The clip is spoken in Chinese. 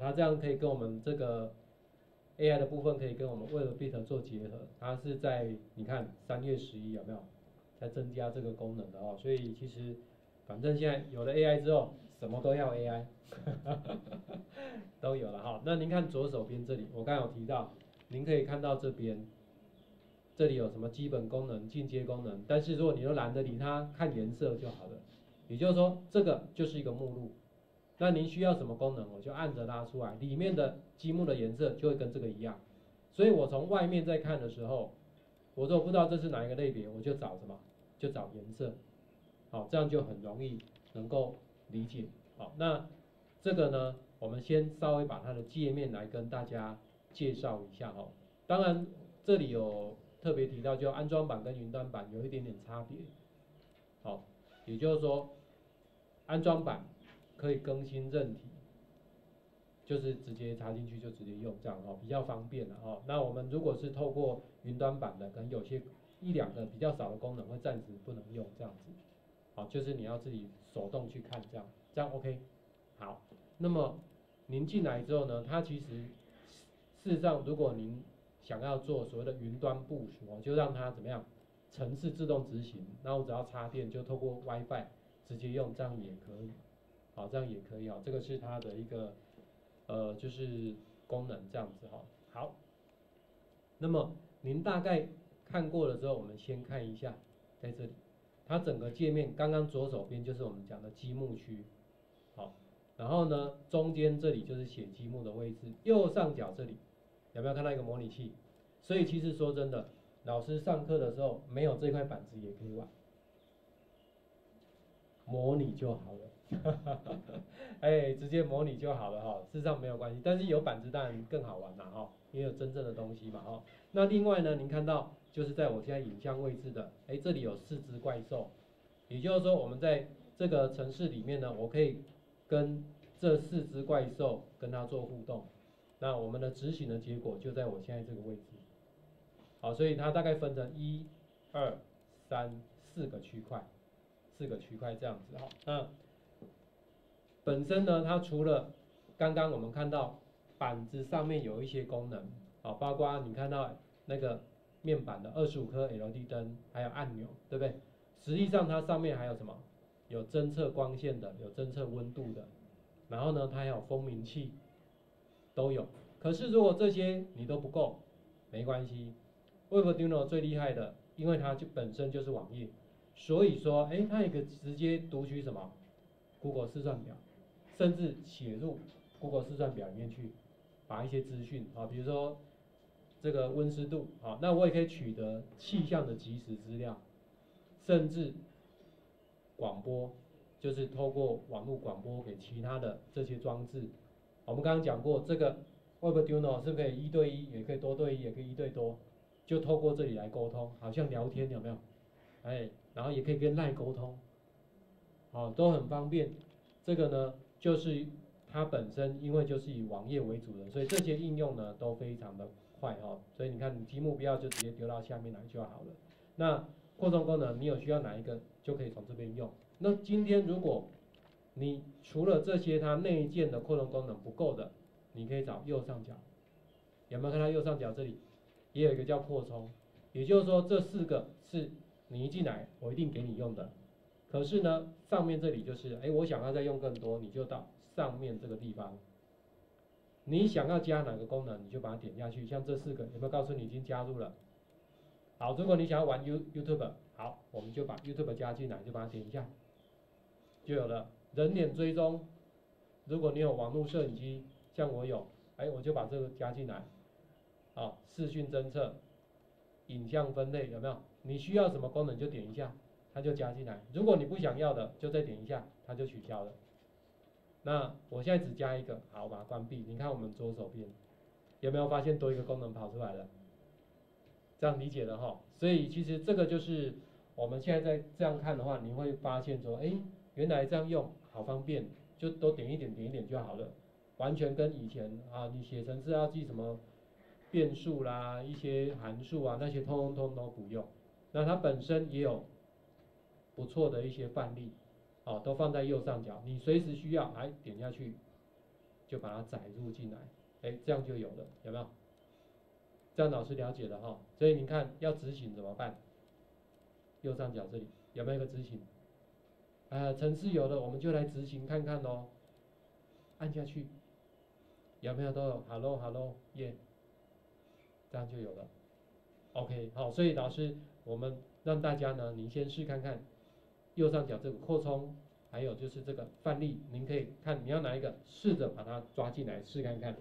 它这样可以跟我们这个 AI 的部分可以跟我们 Webit 做结合，它是在你看三月十一有没有在增加这个功能的哦，所以其实反正现在有了 AI 之后，什么都要 AI，都有了哈。那您看左手边这里，我刚刚有提到，您可以看到这边。这里有什么基本功能、进阶功能？但是如果你都懒得理它，看颜色就好了。也就是说，这个就是一个目录。那您需要什么功能，我就按着拉出来，里面的积木的颜色就会跟这个一样。所以我从外面在看的时候，我都不知道这是哪一个类别，我就找什么，就找颜色。好，这样就很容易能够理解。好，那这个呢，我们先稍微把它的界面来跟大家介绍一下哈。当然，这里有。特别提到，就安装版跟云端版有一点点差别，好，也就是说，安装版可以更新任体，就是直接插进去就直接用，这样哦比较方便了哦。那我们如果是透过云端版的，可能有些一两个比较少的功能会暂时不能用，这样子，好，就是你要自己手动去看这样，这样 OK，好，那么您进来之后呢，它其实事实上如果您想要做所谓的云端部署，就让它怎么样，程式自动执行，那我只要插电就透过 WiFi 直接用，这样也可以，好，这样也可以啊，这个是它的一个呃就是功能这样子哈。好，那么您大概看过了之后，我们先看一下在这里，它整个界面刚刚左手边就是我们讲的积木区，好，然后呢中间这里就是写积木的位置，右上角这里。有没有看到一个模拟器？所以其实说真的，老师上课的时候没有这块板子也可以玩，模拟就好了。哎，直接模拟就好了哈，事实上没有关系。但是有板子当然更好玩啦哈，因为有真正的东西嘛哈。那另外呢，您看到就是在我现在影像位置的，哎，这里有四只怪兽，也就是说我们在这个城市里面呢，我可以跟这四只怪兽跟它做互动。那我们的执行的结果就在我现在这个位置，好，所以它大概分成一、二、三、四个区块，四个区块这样子哈。那本身呢，它除了刚刚我们看到板子上面有一些功能，啊，包括你看到那个面板的二十五颗 LED 灯，还有按钮，对不对？实际上它上面还有什么？有侦测光线的，有侦测温度的，然后呢，它还有蜂鸣器。都有，可是如果这些你都不够，没关系。w e b d u n o 最厉害的，因为它就本身就是网页，所以说，哎，它也可以直接读取什么 Google 试算表，甚至写入 Google 试算表里面去，把一些资讯啊，比如说这个温湿度，啊，那我也可以取得气象的即时资料，甚至广播，就是透过网络广播给其他的这些装置。我们刚刚讲过，这个 Webduino 是可以一对一，也可以多对一，也可以一对多，就透过这里来沟通，好像聊天有没有？哎，然后也可以跟赖沟通，好，都很方便。这个呢，就是它本身因为就是以网页为主的，所以这些应用呢都非常的快哈。所以你看，你积目标就直接丢到下面来就好了。那扩充功能，你有需要哪一个就可以从这边用。那今天如果你除了这些，它内建的扩充功能不够的，你可以找右上角，有没有看到右上角这里也有一个叫扩充，也就是说这四个是你一进来我一定给你用的，可是呢上面这里就是，哎我想要再用更多，你就到上面这个地方，你想要加哪个功能你就把它点下去，像这四个有没有告诉你已经加入了？好，如果你想要玩 You YouTube，好，我们就把 YouTube 加进来，就把它点一下，就有了。人脸追踪，如果你有网络摄影机，像我有，哎，我就把这个加进来。好，视讯侦测，影像分类有没有？你需要什么功能就点一下，它就加进来。如果你不想要的，就再点一下，它就取消了。那我现在只加一个，好，我把它关闭。你看我们左手边有没有发现多一个功能跑出来了？这样理解了哈。所以其实这个就是我们现在在这样看的话，你会发现说，哎。原来这样用好方便，就多点一点点一点就好了，完全跟以前啊，你写程式要记什么变数啦、一些函数啊那些通通通都不用。那它本身也有不错的一些范例，哦，都放在右上角，你随时需要，来点下去，就把它载入进来，哎，这样就有了，有没有？这样老师了解了哈，所以你看要执行怎么办？右上角这里有没有一个执行？啊，程式有了，我们就来执行看看喽。按下去，有没有都有？Hello Hello 耶，这样就有了。OK，好，所以老师我们让大家呢，您先试看看右上角这个扩充，还有就是这个范例，您可以看你要哪一个，试着把它抓进来试看看。